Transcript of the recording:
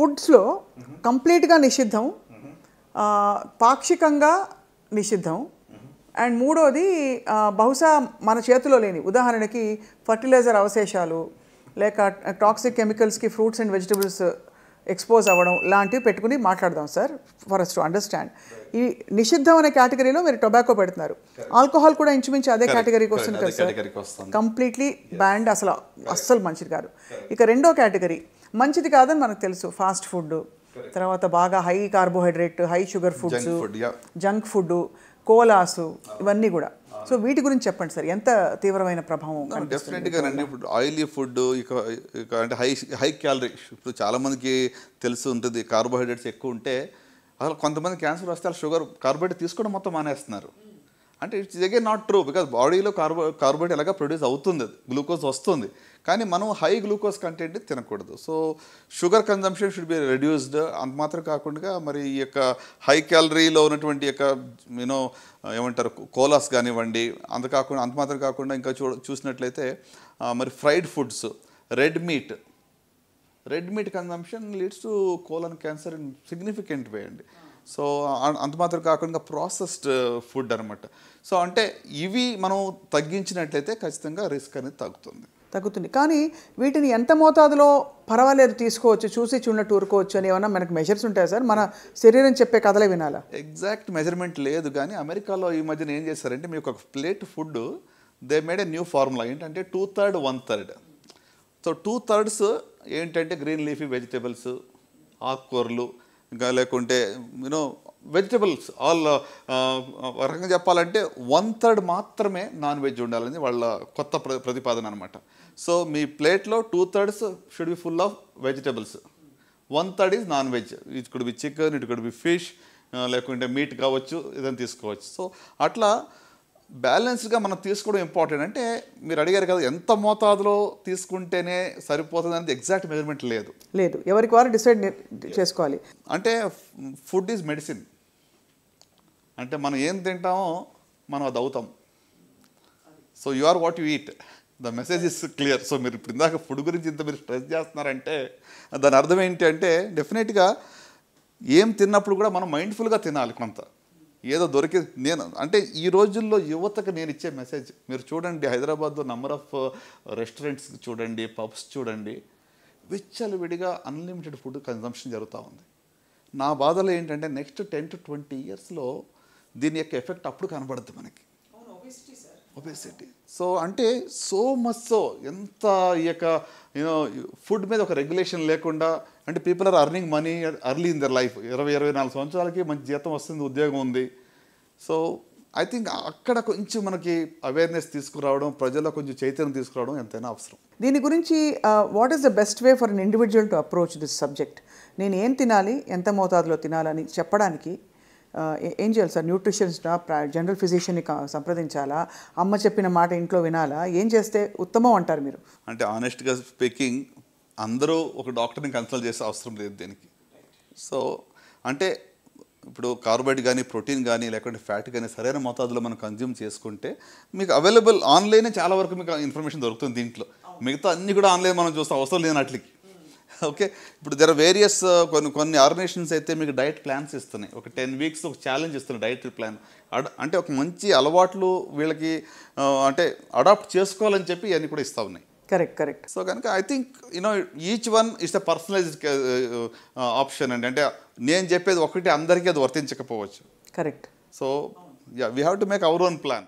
ఫుడ్స్లో కంప్లీట్గా నిషిద్ధం పాక్షికంగా నిషిద్ధం అండ్ మూడోది బహుశా మన చేతిలో లేని ఉదాహరణకి ఫర్టిలైజర్ అవశేషాలు లేక టాక్సిక్ కెమికల్స్కి ఫ్రూట్స్ అండ్ వెజిటబుల్స్ ఎక్స్పోజ్ అవ్వడం లాంటివి పెట్టుకుని మాట్లాడదాం sir for us to understand. ఈ నిషిద్ధం అనే కేటగిరీలో మీరు టొబాకో పెడుతున్నారు. ఆల్కహాల్ కూడా ఇంచుమించు అదే కేటగిరీకి వస్తుంది కదా సార్. కంప్లీట్లీ బ్యాండ్ అసలు అస్సలు మంచిది కాదు. ఇక రెండో కేటగిరీ మంచిది కాదని మనకు తెలుసు ఫాస్ట్ ఫుడ్ తర్వాత బాగా high carbohydrate high sugar foods junk food colas ఇవన్నీ కూడా. సో వీటి గురించి చెప్పండి సార్ ఎంత తీవ్రమైన ప్రభావం? డెఫినెట్గా రండి ఇప్పుడు ఆయిలీ ఫుడ్ ఇక ఇక అంటే హై హై క్యాలరీ ఇప్పుడు చాలా మందికి తెలిసి ఉంటుంది కార్బోహైడ్రేట్స్ ఎక్కువ ఉంటే అసలు కొంతమంది క్యాన్సర్ వస్తే షుగర్ కార్బోహైడ్రేట్ తీసుకోవడం మొత్తం మానేస్తున్నారు. అంటే it's again not true because బాడీలో కార్బో కార్బోహైడ్రేట్ ఎలాగా ప్రొడ్యూస్ అవుతుంది గ్లూకోజ్ వస్తుంది. కానీ మనం హై గ్లూకోజ్ కంటెంట్ తినకూడదు. So sugar consumption should be reduced అంత మాత్రం కాకుండా మరి ఈ యొక్క హై క్యాలరీలో ఉన్నటువంటి యొక్క యూనో ఏమంటారు కోలాస్ కానివ్వండి అంత కాకుండా అంత మాత్రం కాకుండా ఇంకా చూ చూసినట్లయితే మరి fried foods red meat red meat consumption leads to colon cancer in significant way అండి. సో అంత మాత్రం కాకుండా ప్రాసెస్డ్ ఫుడ్ అనమాట సో అంటే ఇవి మనం తగ్గించినట్లయితే ఖచ్చితంగా రిస్క్ అనేది తగ్గుతుంది. తగ్గుతుంది. కానీ వీటిని ఎంత మోతాదులో పర్వాలేదు తీసుకోవచ్చు చూసి చూడనట్టు ఊరుకోవచ్చు అని ఏమన్నా మనకు మెజర్స్ ఉంటాయా సార్? మన శరీరం చెప్పే కథలే వినాలా? ఎగ్జాక్ట్ మెజర్మెంట్ లేదు కానీ అమెరికాలో ఈ మధ్యన ఏం చేశారంటే మీకు ఒక plate food they made a new formula ఏంటంటే two third one third so two thirds ఏంటంటే గ్రీన్ లీఫీ వెజిటేబుల్స్ ఆకుకూరలు ఇంకా లేకుంటే యూనో వెజిటబుల్స్ ఆల్ రకంగా చెప్పాలంటే వన్ థర్డ్ మాత్రమే నాన్ వెజ్ ఉండాలని వాళ్ళ కొత్త ప్ర ప్రతిపాదన అనమాట సో మీ ప్లేట్లో two thirds should be full of vegetables one third is non veg it could be chicken it could be fish లేకుంటే మీట్ కావచ్చు ఇదని తీసుకోవచ్చు. సో అట్లా బ్యాలెన్స్గా మనం తీసుకోవడం ఇంపార్టెంట్. అంటే మీరు అడిగారు కదా ఎంత మోతాదులో తీసుకుంటేనే సరిపోతుంది అనేది ఎగ్జాక్ట్ మెజర్మెంట్ లేదు. లేదు. ఎవరికి వారు డిసైడ్ చేసుకోవాలి. అంటే ఫుడ్ ఈజ్ మెడిసిన్. అంటే మనం ఏం తింటామో మనం అది అవుతాం. So you are what you eat. The message is clear. So మీరు ఇప్పుడు ఇందాక ఫుడ్ గురించి ఇంత మీరు స్ట్రెస్ చేస్తున్నారంటే దాని అర్థం ఏంటి అంటే డెఫినెట్గా ఏం తిన్నప్పుడు కూడా మనం మైండ్ఫుల్గా తినాలి కొంత. ఏదో దొరికి నేను అంటే ఈ రోజుల్లో యువతకు నేను ఇచ్చే మెసేజ్ మీరు చూడండి హైదరాబాద్లో నంబర్ ఆఫ్ రెస్టారెంట్స్ చూడండి పబ్స్ చూడండి విచ్చలు విడిగా అన్లిమిటెడ్ ఫుడ్ కన్సంప్షన్ జరుగుతూ ఉంది. నా బాధలో ఏంటంటే నెక్స్ట్ టెన్ టు ట్వంటీ ఇయర్స్లో దీని యొక్క ఎఫెక్ట్ అప్పుడు కనబడుద్ది మనకి. ఒబేసిటీ సో అంటే సో మచ్ సో ఎంత ఈ యొక్క యూనో ఫుడ్ మీద ఒక రెగ్యులేషన్ లేకుండా అంటే people are earning money early in their life ఇరవై ఇరవై నాలుగు సంవత్సరాలకి మంచి జీతం వస్తుంది ఉద్యోగం ఉంది. సో ఐ థింక్ అక్కడ కొంచెం మనకి అవేర్నెస్ తీసుకురావడం ప్రజల్లో కొంచెం చైతన్యం తీసుకురావడం ఎంతైనా అవసరం. దీని గురించి what is the best way for an individual to approach this subject నేను ఏం తినాలి ఎంత మోతాదులో తినాలని చెప్పడానికి ఏ- చేయాలి సార్ న్యూట్రిషన్స్నా జనరల్ ఫిజిషియన్ని సంప్రదించాలా? అమ్మ చెప్పిన మాట ఇంట్లో వినాలా? ఏం చేస్తే ఉత్తమం అంటారు మీరు? అంటే ఆనెస్ట్గా స్పీకింగ్ అందరూ ఒక డాక్టర్ని కన్సల్ట్ చేసే అవసరం లేదు దీనికి. సో అంటే ఇప్పుడు కార్బోహైడ్రేట్ కానీ ప్రోటీన్ కానీ లేకుంటే ఫ్యాట్ కానీ సరైన మోతాదులో మనం కన్జ్యూమ్ చేసుకుంటే మీకు అవైలబుల్ ఆన్లైనే చాలా వరకు మీకు ఇన్ఫర్మేషన్ దొరుకుతుంది దీంట్లో. మిగతా అన్ని కూడా ఆన్లైన్ మనం చూస్తాం అవసరం లేనట్లకి. ఓకే? ఇప్పుడు దర్ వేరియస్ కొన్ని కొన్ని ఆర్గనైజేషన్స్ అయితే మీకు డైట్ ప్లాన్స్ ఇస్తున్నాయి. ఒక టెన్ వీక్స్ ఒక ఛాలెంజ్ ఇస్తున్నాయి డైట్ ప్లాన్ అంటే ఒక మంచి అలవాట్లు వీళ్ళకి ఆ, అంటే అడాప్ట్ చేసుకోవాలని చెప్పి ఇవన్నీ కూడా ఇస్తూ ఉన్నాయి. కరెక్ట్ కరెక్ట్ సో కనుక I think you know each one is the personalized option అండి. అంటే నేను చెప్పేది ఒకటి అందరికీ అది వర్తించకపోవచ్చు. Correct so yeah we have to make our own plan